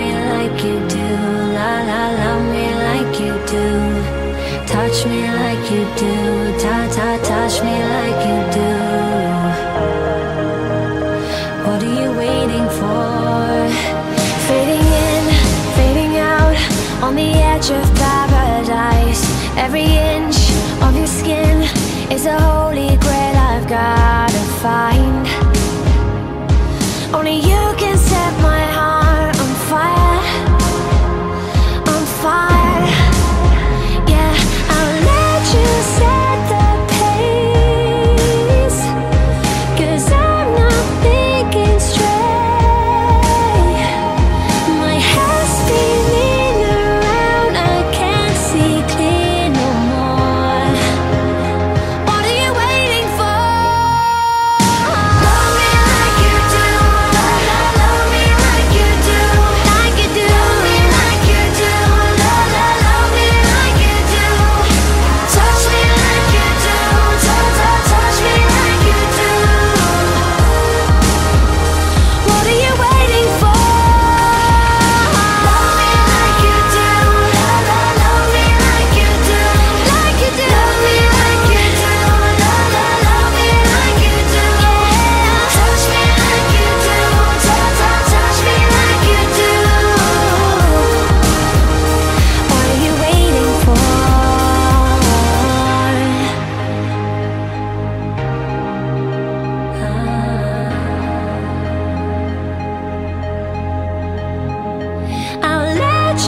Touch me like you do, ta ta, touch me like you do. Touch me like you do. What are you waiting for? Fading on the edge of paradise. Every